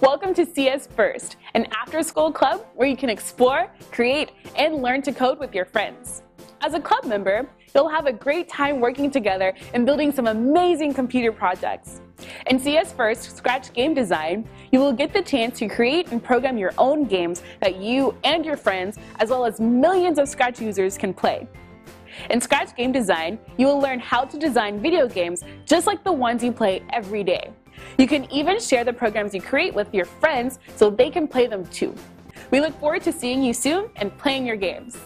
Welcome to CS First, an after-school club where you can explore, create, and learn to code with your friends. As a club member, you'll have a great time working together and building some amazing computer projects. In CS First Scratch Game Design, you will get the chance to create and program your own games that you and your friends, as well as millions of Scratch users, can play. In Scratch Game Design, you will learn how to design video games just like the ones you play every day. You can even share the programs you create with your friends so they can play them too. We look forward to seeing you soon and playing your games.